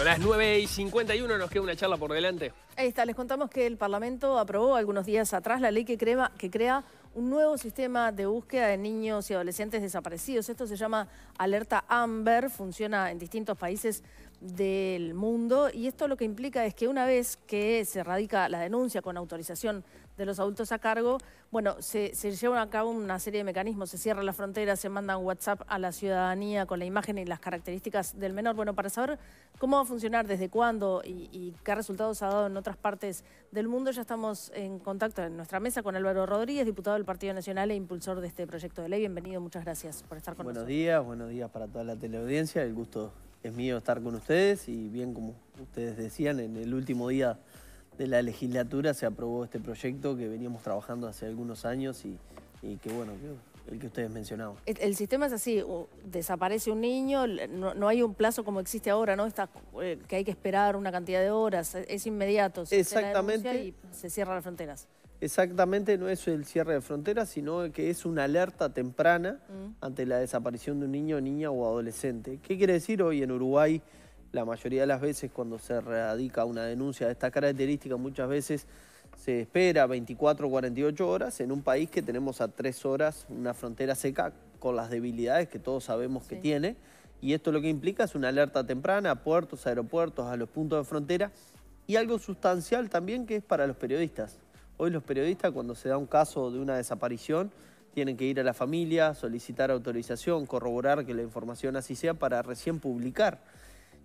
Son las 9 y 51, nos queda una charla por delante. Ahí está, les contamos que el Parlamento aprobó algunos días atrás la ley que crea, que crea un nuevo sistema de búsqueda de niños y adolescentes desaparecidos. Esto se llama Alerta Amber, funciona en distintos países del mundo y esto lo que implica es que una vez que se radica la denuncia con autorización de los adultos a cargo, bueno, se, se llevan a cabo una serie de mecanismos, se cierra la frontera, se mandan WhatsApp a la ciudadanía con la imagen y las características del menor. Bueno, para saber cómo va a funcionar, desde cuándo y, y qué resultados ha dado en otras partes del mundo, ya estamos en contacto en nuestra mesa con Álvaro Rodríguez, diputado del Partido Nacional e impulsor de este proyecto de ley. Bienvenido, muchas gracias por estar con buenos nosotros. Buenos días, buenos días para toda la teleaudiencia. El gusto es mío estar con ustedes y bien como ustedes decían, en el último día de la legislatura se aprobó este proyecto que veníamos trabajando hace algunos años y, y que bueno, el que ustedes mencionaban. El, el, sistema es así, desaparece un niño, no, no, hay un plazo como existe ahora, ¿no? Está, eh, que hay que esperar una cantidad de horas, es inmediato. Se Exactamente. y se cierran las fronteras. Exactamente, no es el cierre de fronteras, sino que es una alerta temprana mm. ante la desaparición de un niño, niña o adolescente. ¿Qué quiere decir hoy en Uruguay? La mayoría de las veces cuando se radica una denuncia de esta característica, muchas veces se espera 24 o 48 horas en un país que tenemos a tres horas una frontera seca con las debilidades que todos sabemos sí. que tiene. Y esto lo que implica es una alerta temprana a puertos, aeropuertos, a los puntos de frontera y algo sustancial también que es para los periodistas. Hoy los periodistas cuando se da un caso de una desaparición tienen que ir a la familia, solicitar autorización, corroborar que la información así sea para recién publicar.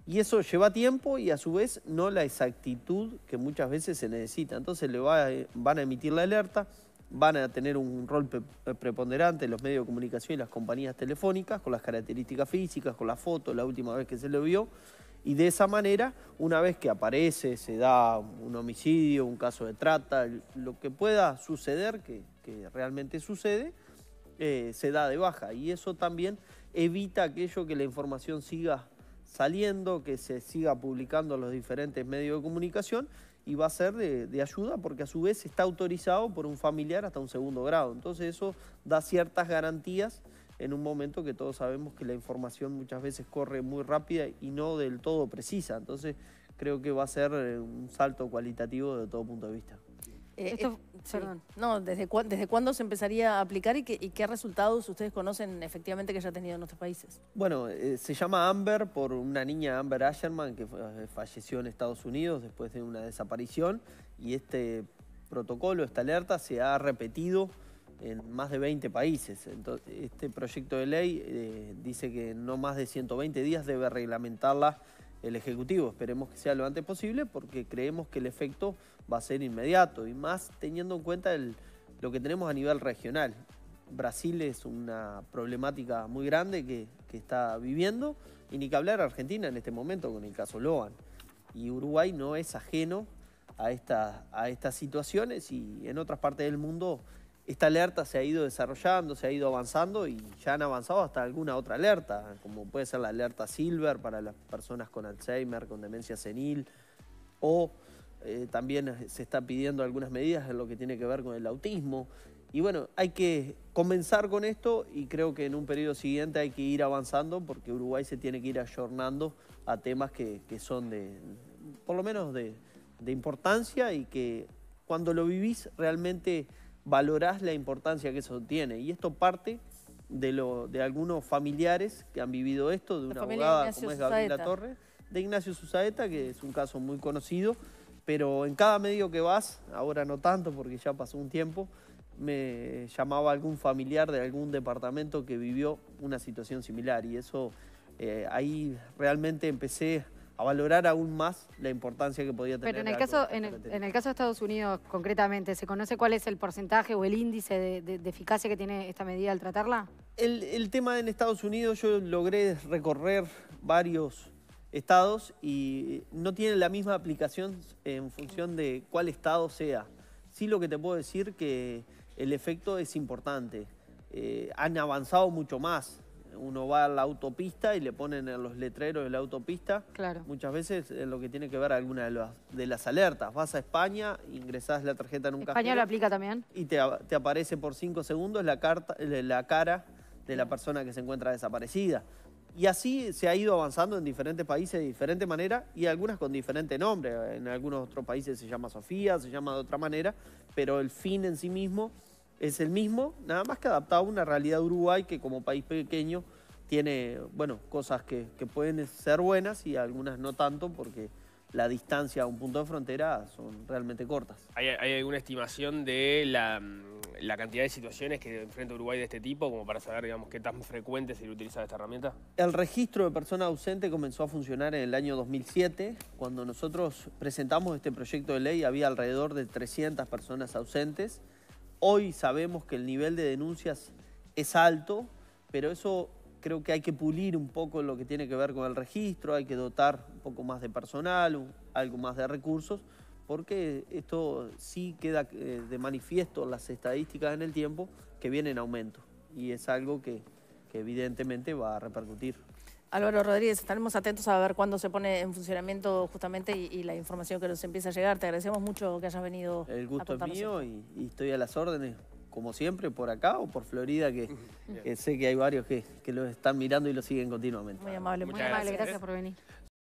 Y eso lleva tiempo y a su vez no la exactitud que muchas veces se necesita. Entonces le va, van a emitir la alerta, van a tener un rol preponderante los medios de comunicación y las compañías telefónicas con las características físicas, con la foto, la última vez que se lo vio. Y de esa manera, una vez que aparece, se da un homicidio, un caso de trata, lo que pueda suceder, que, que realmente sucede, eh, se da de baja. Y eso también evita aquello que la información siga saliendo, que se siga publicando los diferentes medios de comunicación y va a ser de, de, ayuda porque a su vez está autorizado por un familiar hasta un segundo grado. Entonces eso da ciertas garantías en un momento que todos sabemos que la información muchas veces corre muy rápida y no del todo precisa. Entonces creo que va a ser eh, un salto cualitativo de todo punto de vista. Eh, Esto, perdón. No, ¿desde, cu ¿desde cuándo se empezaría a aplicar y, qué, y qué resultados ustedes conocen efectivamente que haya tenido en nuestros países? Bueno, eh, se llama Amber por una niña, Amber Asherman, que falleció en Estados Unidos después de una desaparición y este protocolo, esta alerta se ha repetido en más de 20 países. Entonces, este proyecto de ley eh, dice que no más de 120 días debe reglamentarla el Ejecutivo. Esperemos que sea lo antes posible porque creemos que el efecto va a ser inmediato y más teniendo en cuenta lo que tenemos a nivel regional. Brasil es una problemática muy grande que, está viviendo y ni que hablar Argentina en este momento con el caso Logan. Y Uruguay no es ajeno a estas situaciones y en otras partes del mundo esta alerta se ha ido desarrollando, se ha ido avanzando y ya han avanzado hasta alguna otra alerta, como puede ser la alerta Silver para las personas con Alzheimer, con demencia senil, o eh, también se están pidiendo algunas medidas en lo que tiene que ver con el autismo. Y bueno, hay que comenzar con esto y creo que en un periodo siguiente hay que ir avanzando porque Uruguay se tiene que ir ayornando a temas que, que son de, por lo menos de, de importancia y que cuando lo vivís realmente valorás la importancia que eso tiene. Y esto parte de, lo, de algunos familiares que han vivido esto, de una abogada como es Gabriela Torres, de Ignacio Susaeta, que es un caso muy conocido, pero en cada medio que vas, ahora no tanto porque ya pasó un tiempo, me llamaba algún familiar de algún departamento que vivió una situación similar y eso eh, ahí realmente empecé a valorar aún más la importancia que podía tener. Pero en el, caso, en el, en, el, caso de Estados Unidos, concretamente, ¿se conoce cuál es el porcentaje o el índice de, de, de eficacia que tiene esta medida al tratarla? El, el, tema en Estados Unidos, yo logré recorrer varios estados y no tiene la misma aplicación en función de cuál estado sea. Sí lo que te puedo decir que el efecto es importante. Eh, han avanzado mucho más uno va a la autopista y le ponen en los letreros de la autopista. Claro. Muchas veces en lo que tiene que ver alguna de, las, de las alertas. Vas a España, ingresás la tarjeta en un ¿España cajero. lo aplica también? Y te, te, aparece por cinco segundos la, carta, la cara de la persona que se encuentra desaparecida. Y así se ha ido avanzando en diferentes países de diferente manera y algunas con diferente nombre. En algunos otros países se llama Sofía, se llama de otra manera, pero el fin en sí mismo es el mismo, nada más que adaptado a una realidad de Uruguay que como país pequeño tiene, bueno, cosas que, que pueden ser buenas y algunas no tanto porque la distancia a un punto de frontera son realmente cortas. ¿Hay, hay alguna estimación de la, la cantidad de situaciones que enfrenta Uruguay de este tipo, como para saber, digamos, qué tan frecuente se utiliza esta herramienta? El registro de personas ausentes comenzó a funcionar en el año 2007. Cuando nosotros presentamos este proyecto de ley había alrededor de 300 personas ausentes. Hoy sabemos que el nivel de denuncias es alto, pero eso creo que hay que pulir un poco lo que tiene que ver con el registro, hay que dotar un poco más de personal, algo más de recursos, porque esto sí queda eh, de manifiesto las estadísticas en el tiempo que viene en aumento y es algo que evidentemente va a repercutir. Álvaro Rodríguez, estaremos atentos a ver cuándo se pone en funcionamiento justamente y, y la información que nos empieza a llegar. Te agradecemos mucho que hayas venido El a gusto es mío y, y estoy a las órdenes, como siempre, por acá o por Florida, que, que sé que hay varios que, que lo están mirando y lo siguen continuamente. Muy amable. Muy Muchas amable, gracias. gracias por venir.